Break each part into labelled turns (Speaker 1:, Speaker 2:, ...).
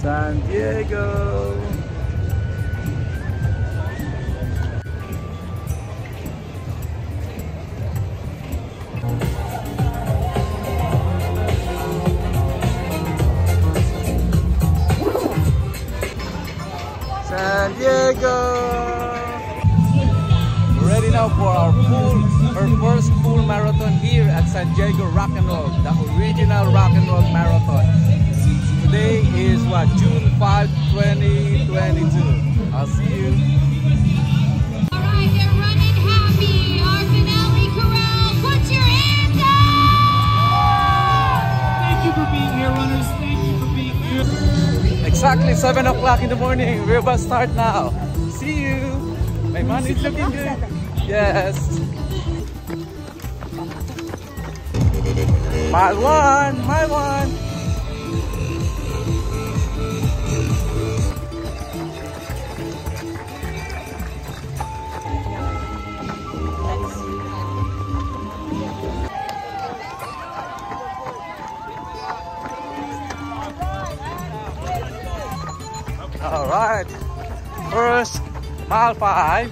Speaker 1: San Diego. San Diego. Ready now for our full, our first full marathon here at San Diego Rock and Roll, the original Rock and Roll Marathon. Today is what June 5, 2022. I'll see you.
Speaker 2: All right, they're running happy. Our finale corral. Put your hands up!
Speaker 3: Thank you for being here, runners. Thank you for being here.
Speaker 1: Exactly 7 o'clock in the morning. We're about to start now. See you. My man is looking good. Yes. My one, my one. Right. First, mile five.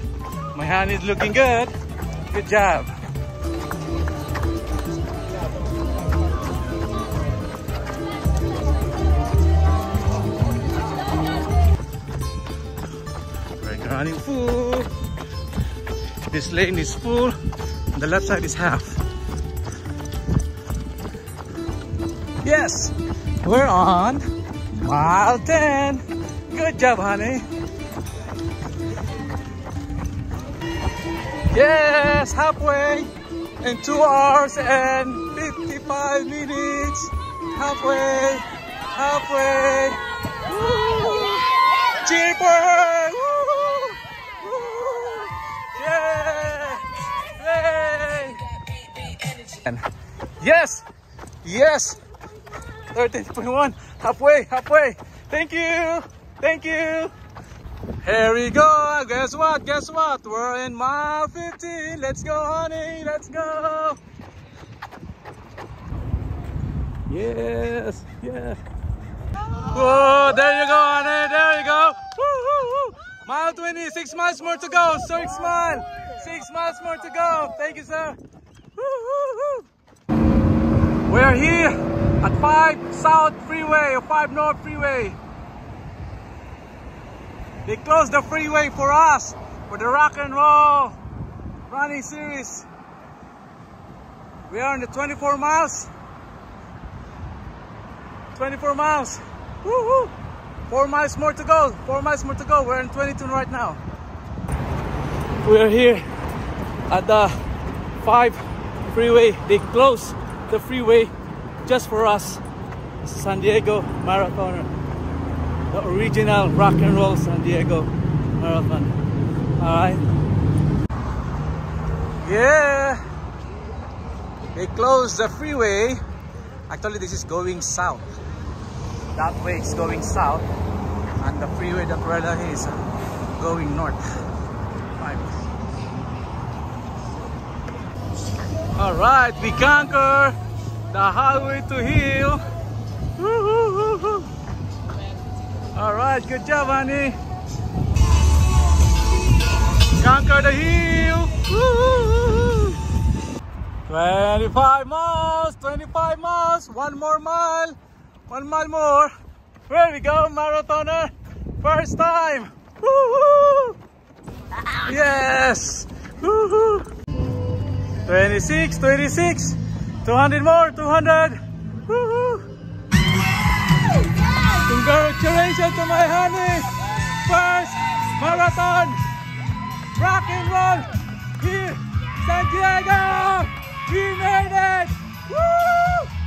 Speaker 1: My hand is looking good. Good job. We're running full. This lane is full. The left side is half. Yes, we're on mile 10. Good job, honey. Yes, halfway in 2 hours and 55 minutes. Halfway, halfway. Woo! Cheaper! Woo! Woo! Yeah! Yes! Yes! 13.1. Halfway, halfway. Thank you. Thank you. Here we go. Guess what? Guess what? We're in mile 15. Let's go, honey. Let's go. Yes. Yes. Whoa, there you go, honey. There you go. Woo, woo, woo. Mile 20. Six miles more to go. Six miles. Six miles more to go. Thank you, sir. We're here at 5 South Freeway or 5 North Freeway. They closed the freeway for us for the rock and roll running series. We are on the 24 miles. 24 miles. Woohoo! Four miles more to go. Four miles more to go. We're in 22 right now. We are here at the 5 freeway. They closed the freeway just for us. San Diego Marathon. The original rock and roll San Diego Marathon. Alright. Yeah. They closed the freeway. Actually, this is going south. That way it's going south. And the freeway that we're is going north. Alright, we conquer the highway to hill. All right, good job, honey. Conquer the hill. Woo-hoo-hoo. 25 miles, 25 miles, one more mile, one mile more. There we go, marathoner. First time. Woo-hoo. Yes. Woo-hoo. 26, 26, 200 more, 200. Woo-hoo. Congratulations to my honey! First marathon rock and roll here, San Diego! We made it! Woo!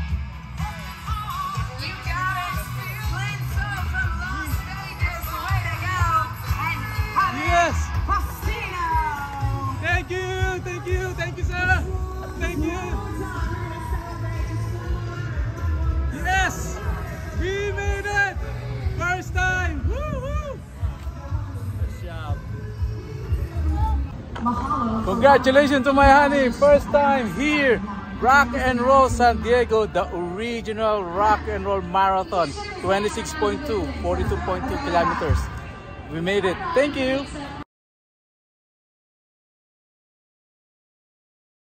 Speaker 1: Congratulations to my honey! First time here! Rock and Roll San Diego, the original Rock and Roll Marathon 26.2, 42.2 kilometers. We made it. Thank you.